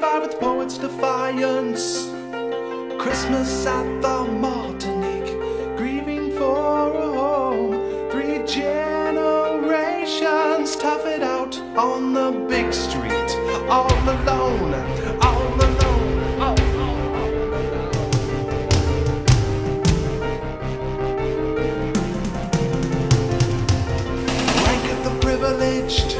the poet's defiance. Christmas at the Martinique, grieving for a home. Three generations tough it out on the big street, all alone, all alone. All. Rank of the privileged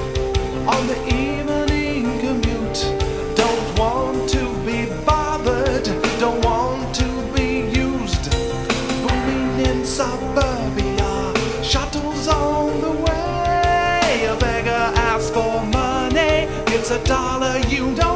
a dollar you don't.